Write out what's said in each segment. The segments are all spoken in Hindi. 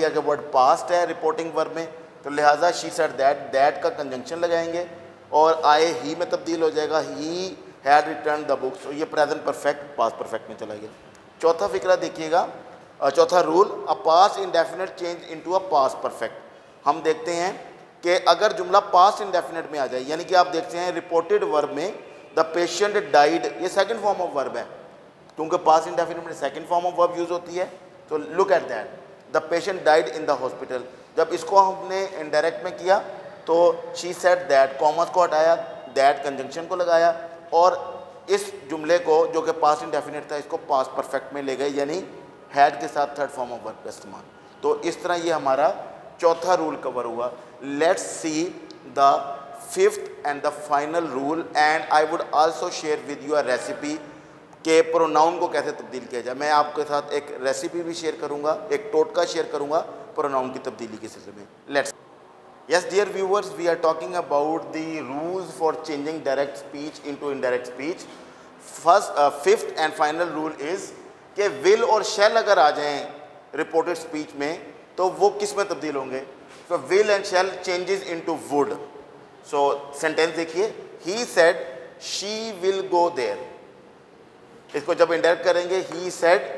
लिया कि वर्ड पास्ट है रिपोर्टिंग वर्ब में तो लिहाजा शी सेड दैट दैट का कंजंक्शन लगाएँगे, और आए ही में तब्दील हो जाएगा he had returned the books ये प्रेजेंट परफेक्ट पास परफेक्ट में चला गया। चौथा फिक्रा देखिएगा चौथा rule a past indefinite change into a past perfect हम देखते हैं कि अगर जुमला पास इंडेफिनेट में आ जाए, यानी कि आप देखते हैं रिपोर्टेड वर्ब में द पेशेंट डाइड ये सेकंड फॉर्म ऑफ़ वर्ब है, क्योंकि पास इंडेफिनेट में second form of verb use होती है तो look at that the patient died in the hospital जब इसको हमने इनडायरेक्ट में किया तो शी सेट दैट कॉमर्स को हटाया दैट कंजंक्शन को लगाया, और इस जुमले को, जो कि पास इंडेफिनेट था, इसको पास परफेक्ट में ले गए, यानी हैड के साथ थर्ड फॉर्म ऑफ़ वर्ब का इस्तेमाल तो इस तरह ये हमारा चौथा रूल कवर हुआ। Let's see the fifth and the final rule and I would also share with you a recipe कि प्रोनाउन को कैसे तब्दील किया जाए। मैं आपके साथ एक रेसिपी भी शेयर करूँगा, एक टोटका शेयर करूँगा प्रोनाउन की तब्दीली के सिलसिले में। Let's yes dear viewers we are talking about the rules for changing direct speech in into indirect speech first fifth and final rule is के विल और शेल अगर आ जाए रिपोर्टेड स्पीच में तो वो किसमें तब्दील होंगे? So will and shall changes into would so sentence देखिए। He said she will go there इसको जब इंडायरेक्ट करेंगे ही सेड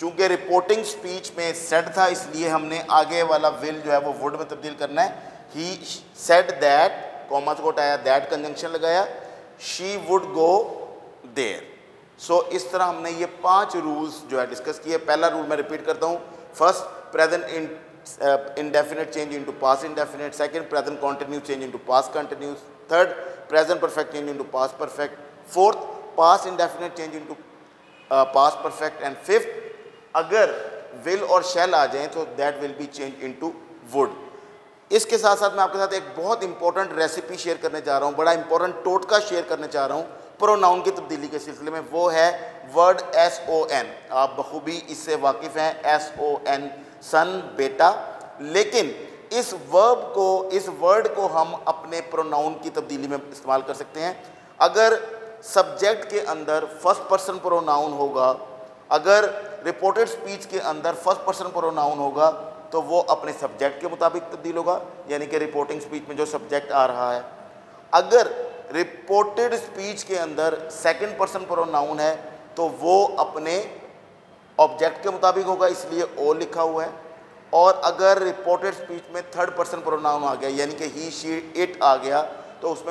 चूँकि रिपोर्टिंग स्पीच में सेड था, इसलिए हमने आगे वाला विल जो है वो वुड में तब्दील करना है। ही सेड दैट कॉमर्स को उठाया दैट कंजंक्शन लगाया she would go there so इस तरह हमने ये पाँच रूल्स जो है डिस्कस किए। पहला रूल मैं रिपीट करता हूँ। First present in indefinite change into past indefinite. Second, present continuous change into past continuous. Third, present perfect change into past perfect. Fourth past indefinite change uh, past perfect. And fifth अगर विल और shall आ जाएँ तो that will be changed into would इसके साथ साथ मैं आपके साथ एक बहुत इंपॉर्टेंट रेसिपी शेयर करने जा रहा हूँ बड़ा इंपॉर्टेंट टोटका शेयर करने जा रहा हूँ प्रोनाउन की तब्दीली के सिलसिले में वो है वर्ड एस ओ एन आप बखूबी इससे वाकिफ़ हैं एस ओ एन सन बेटा. लेकिन इस वर्ब को इस वर्ड को हम अपने प्रोनाउन की तब्दीली में इस्तेमाल कर सकते हैं. अगर सब्जेक्ट के अंदर फ़र्स्ट पर्सन प्रोनाउन होगा। अगर रिपोर्टेड स्पीच के अंदर फ़र्स्ट पर्सन प्रोनाउन होगा तो वो अपने सब्जेक्ट के मुताबिक तब्दील होगा, यानी कि रिपोर्टिंग स्पीच में जो सब्जेक्ट आ रहा है। अगर रिपोर्टेड स्पीच के अंदर सेकंड पर्सन प्रोनाउन है तो वो अपने ऑब्जेक्ट के मुताबिक होगा, इसलिए ओ लिखा हुआ है। और अगर रिपोर्टेड स्पीच में थर्ड पर्सन प्रोनाउन आ गया, यानी कि ही शी इट आ गया तो उसमें